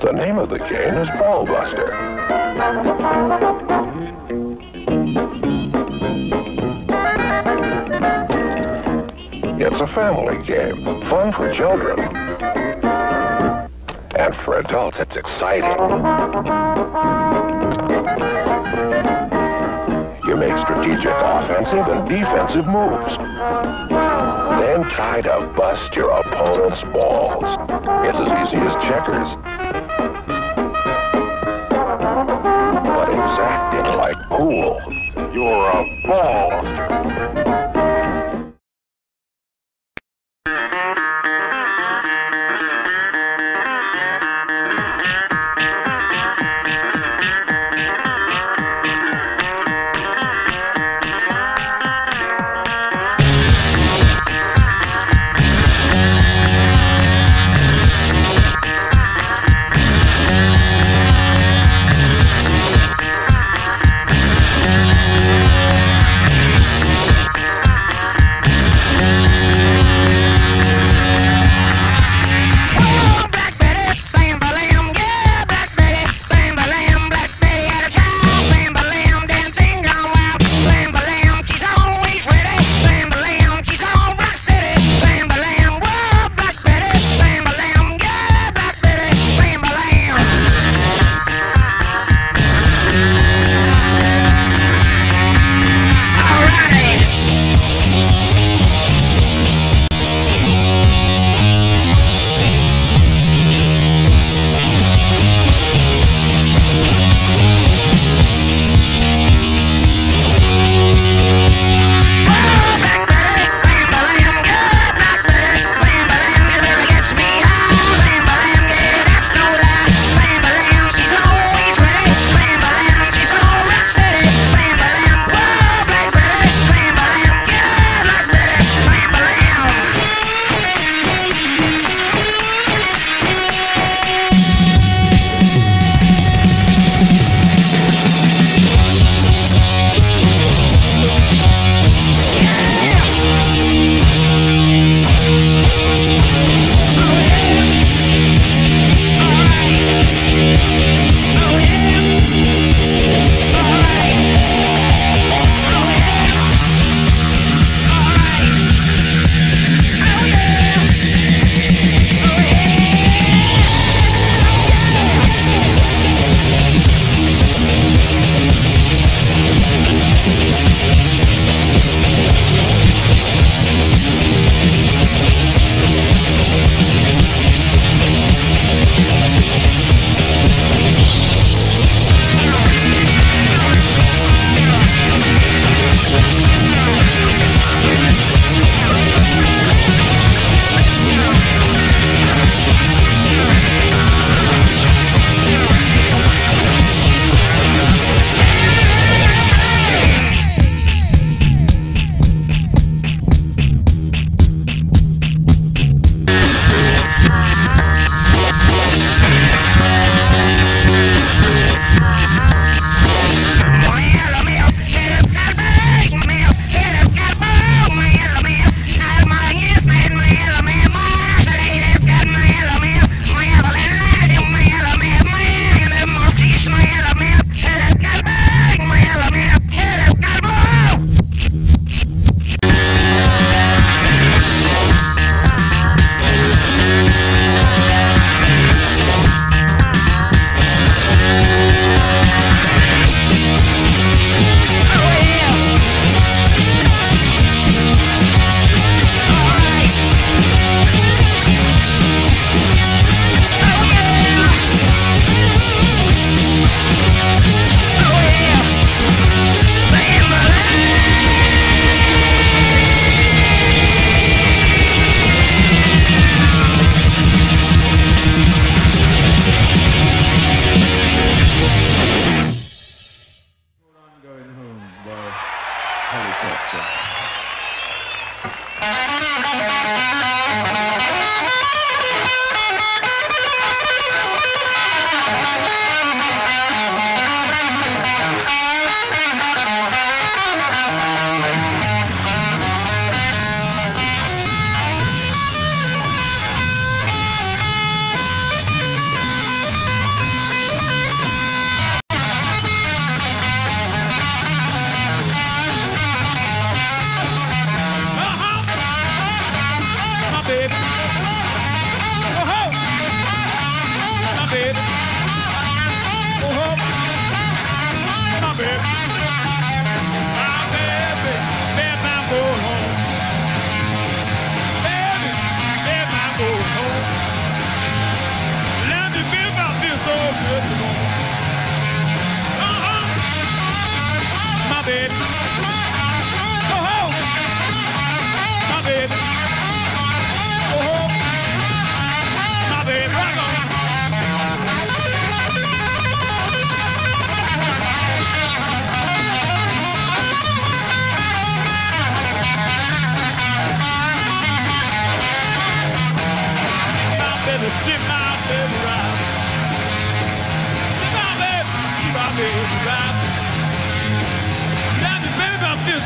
The name of the game is Ball Buster. It's a family game, fun for children. And for adults, it's exciting. You make strategic offensive and defensive moves. Try to bust your opponent's balls. It's as easy as checkers. But exacting like pool. You're a ball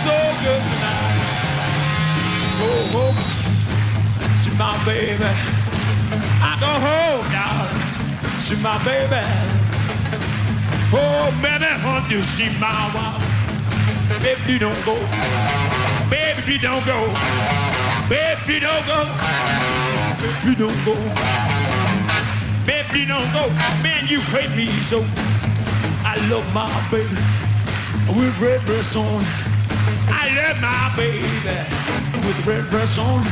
so good tonight. Oh, oh, she my baby. I go home, darling. She my baby. Oh, baby, hunt you, she my wife. Baby, don't go. Baby, don't go. Baby, don't go. Baby, don't go. Baby, don't go. Man, you hate me so. I love my baby with red dress on. I love my baby with red dress on.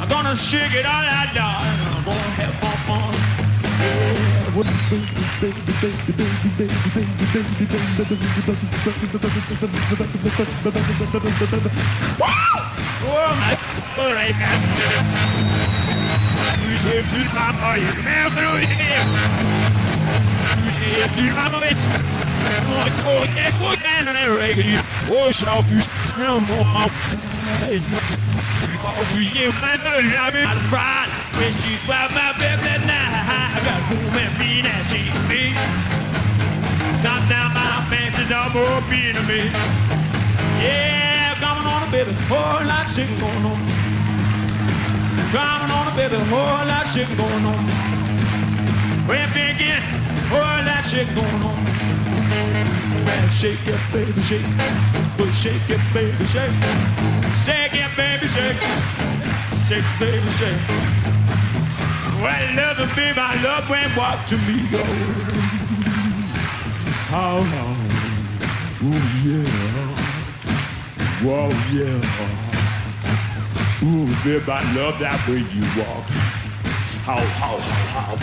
I'm gonna shake it all I and I'm gonna have more fun. Woo! Oh my my my. Oh, you might know I'm in fried When she drive my bed that I got home and mean as she be Top down my fancies all more being me Yeah, coming on baby Whole lot of shit going on Coming on baby Whole lot of shit going on We're thinking Whole lot shit going on Shake it, baby, shake. Well, shake it, baby, shake. Shake it, baby, shake. Shake, baby, shake. Well, love it, baby, I love when walk to me go. How long? Ooh, yeah. Whoa, yeah. Ooh, babe, I love that way you walk. How, how, how, how.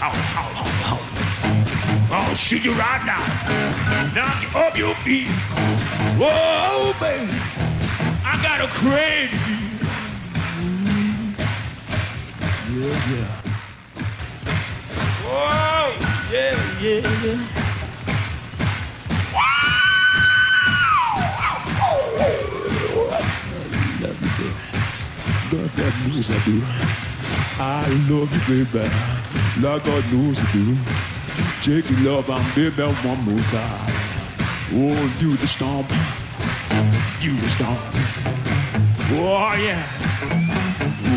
How, how, how, how. I'll shoot you right now. Knock you off your feet. Whoa, baby. I got a you. Yeah, yeah. Whoa, yeah, yeah, yeah. God, God knows I do. I love you, baby. Like God knows I do. Take your love and baby one more time. Oh, do the stomp. Do the stomp. Oh, yeah.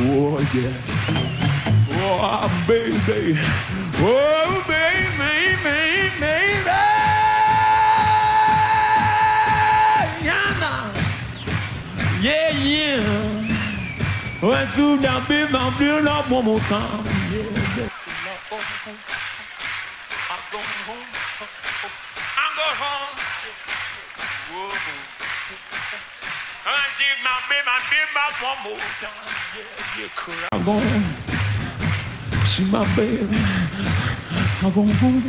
Oh, yeah. Oh, baby. Oh, baby, baby, baby. Yeah, yeah, yeah. Went through that man, build up one more time. Yeah, yeah. Going home. I'm going home. Whoa. I did my big man, build up one more time. Yeah, yeah, cry. I'm going see my baby. I'm going home,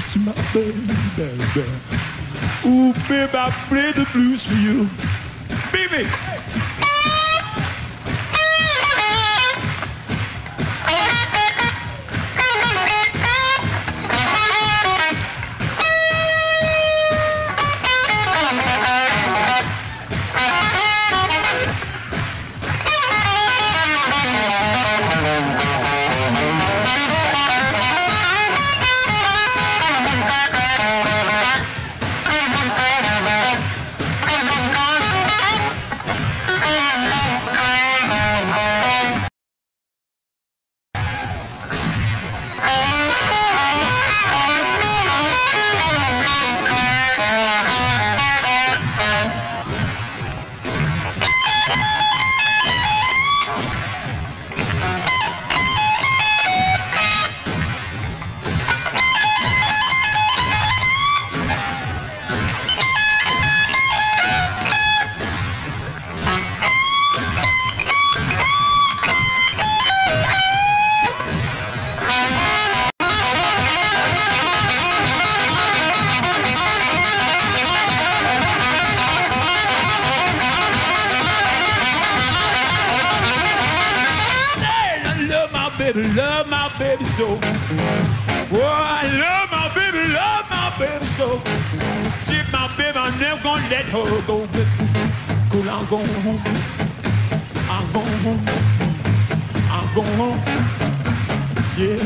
see my baby, baby. Ooh, baby, I play the blues for you. Baby. baby, baby so. She's my baby, I'm never gonna let her go. Cause I'm going home. I'm going home. I'm going home. Yeah.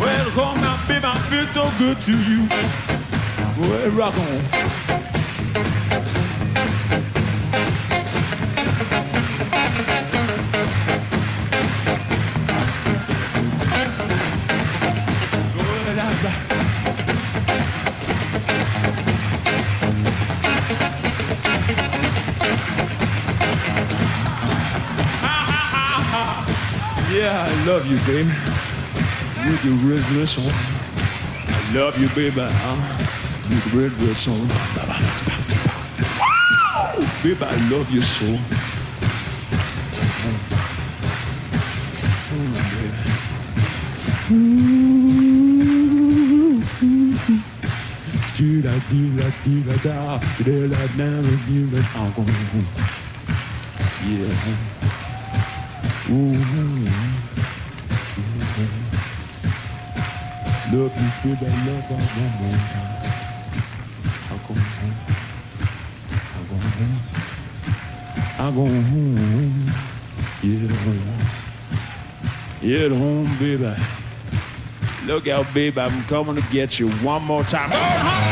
Well, home, my baby, I feel so good to you. Well, rock on. Love you, baby. You real, real song. I love you, baby. You real, real song. Baby, I love you so. Oh. Do da do da do da da do da da do da da. Yeah. Ooh. Love you, baby, love her one more time. I'm going home. I'm going home. I'm going home. Yeah, home. Yeah, home, baby. Look out, baby, I'm coming to get you one more time. Going home.